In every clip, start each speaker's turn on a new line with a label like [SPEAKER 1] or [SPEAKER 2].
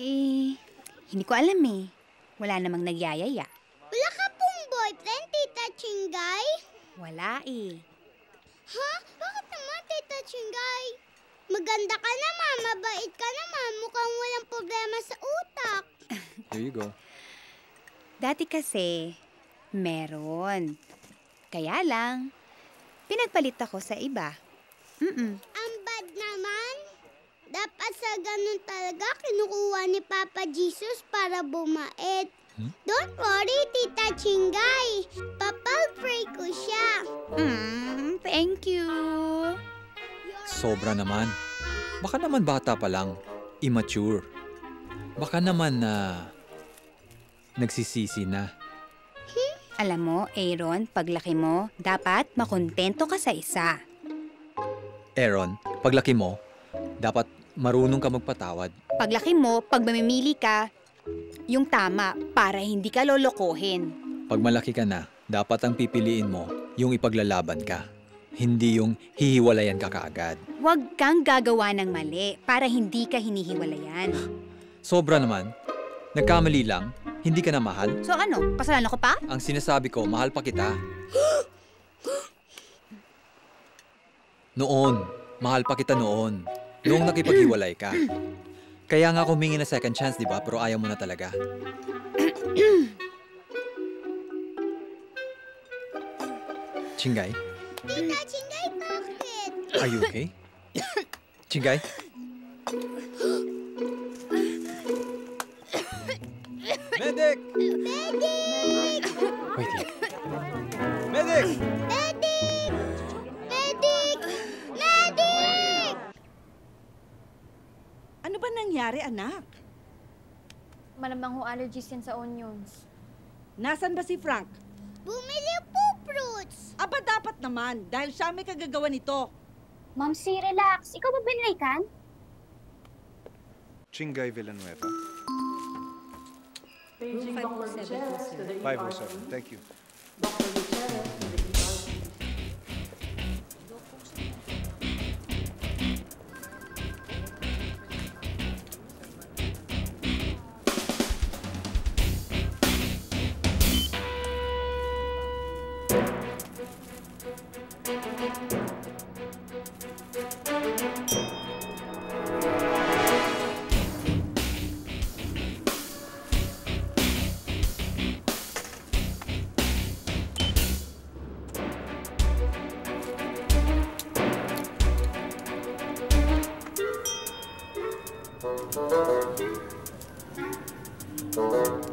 [SPEAKER 1] Eh, hindi ko alam eh. Wala namang nagyayaya.
[SPEAKER 2] Wala ka pong boyfriend, Tita Chingay?
[SPEAKER 1] Wala eh.
[SPEAKER 2] Ha? Bakit naman, Tita Chingay? Maganda ka naman, mabait ka naman, mukhang walang problema sa utak.
[SPEAKER 3] There you go.
[SPEAKER 1] Dati kasi, meron. Kaya lang, pinagpalit ako sa iba. Mm-mm.
[SPEAKER 2] Dapat sa ganun talaga kinukuha ni Papa Jesus para bumait.
[SPEAKER 3] Hmm?
[SPEAKER 2] Don't worry, Tita Chingay. Papal-pray ko siya.
[SPEAKER 1] Mm, thank you.
[SPEAKER 3] Sobra naman. Baka naman bata pa lang. Immature. Baka naman na... nagsisisi na.
[SPEAKER 1] Alam mo, Aaron, paglaki mo, dapat makontento ka sa isa.
[SPEAKER 3] Aaron, paglaki mo, dapat marunong ka magpatawad.
[SPEAKER 1] Paglaki mo, pag mamimili ka, yung tama para hindi ka lolokohin.
[SPEAKER 3] Pag malaki ka na, dapat ang pipiliin mo yung ipaglalaban ka. Hindi yung hihiwalayan ka kaagad.
[SPEAKER 1] Huwag kang gagawa ng mali para hindi ka hinihiwalayan.
[SPEAKER 3] Sobra naman. Nagkamali lang, hindi ka na mahal.
[SPEAKER 1] So ano, pasalan ako pa?
[SPEAKER 3] Ang sinasabi ko, mahal pa kita. Noon, mahal pa kita noon. Noong nakipaghiwalay ka. Kaya nga humingi na second chance, di ba? Pero ayaw mo na talaga. Chingay,
[SPEAKER 2] Tita Chingay, bakit?
[SPEAKER 3] are you okay? Chingay? Medic!
[SPEAKER 2] Medic!
[SPEAKER 3] Wait. Medic!
[SPEAKER 2] Medic!
[SPEAKER 4] Nangyari, anak?
[SPEAKER 5] Malamang ho allergies yan sa onions.
[SPEAKER 4] Nasaan ba si Frank?
[SPEAKER 2] Bumili po fruits!
[SPEAKER 4] Aba dapat naman, dahil siya may kagagawa nito.
[SPEAKER 5] Ma'am, si relax. Ikaw ba binilikan?
[SPEAKER 6] Chingay Villanueva.
[SPEAKER 7] To the
[SPEAKER 6] 507. Thank you.
[SPEAKER 7] Dr. Gutierrez Thank you.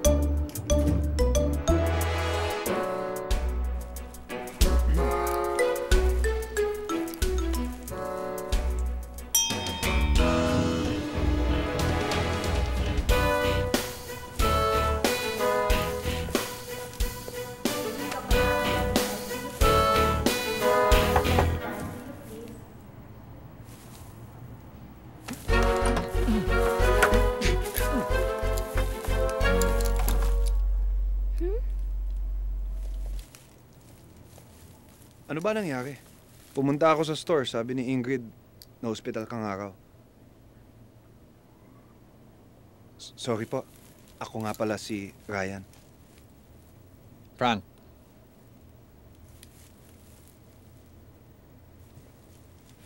[SPEAKER 6] Ano ba nangyari? Pumunta ako sa store, sabi ni Ingrid, na hospital kang araw. S- Sorry po. Ako nga pala si Ryan.
[SPEAKER 3] Frank,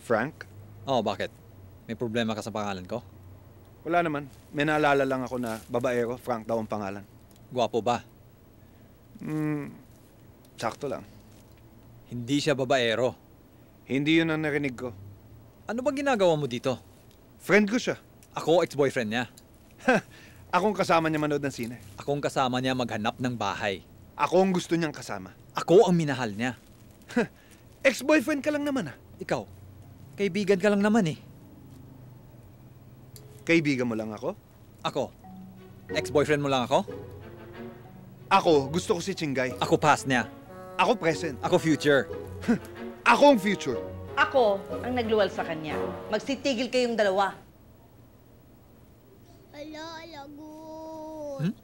[SPEAKER 6] Frank?
[SPEAKER 3] oh bakit? May problema ka sa pangalan ko?
[SPEAKER 6] Wala naman. May naalala lang ako na babaero, Frank daw ang pangalan.
[SPEAKER 3] Gwapo ba?
[SPEAKER 6] Hmm, sakto lang.
[SPEAKER 3] Hindi siya babaero.
[SPEAKER 6] Hindi yun ang narinig ko.
[SPEAKER 3] Ano ba ginagawa mo dito?
[SPEAKER 6] Friend ko siya.
[SPEAKER 3] Ako, ex-boyfriend niya.
[SPEAKER 6] Akong kasama niya manood ng sine.
[SPEAKER 3] Akong kasama niya maghanap ng bahay.
[SPEAKER 6] Ako ang gusto niyang kasama.
[SPEAKER 3] Ako ang minahal niya.
[SPEAKER 6] Ex-boyfriend ka lang naman ah.
[SPEAKER 3] Ikaw, kaibigan ka lang naman eh.
[SPEAKER 6] Kaibigan mo lang ako?
[SPEAKER 3] Ako, ex-boyfriend mo lang ako?
[SPEAKER 6] Ako, gusto ko si Chingay.
[SPEAKER 3] Ako past niya.
[SPEAKER 6] Ako present.
[SPEAKER 3] Ako future.
[SPEAKER 6] Ako ang future.
[SPEAKER 4] Ako ang nagluwal sa kanya. Magsitigil kayong dalawa.
[SPEAKER 2] Ala, alagot. Hmm?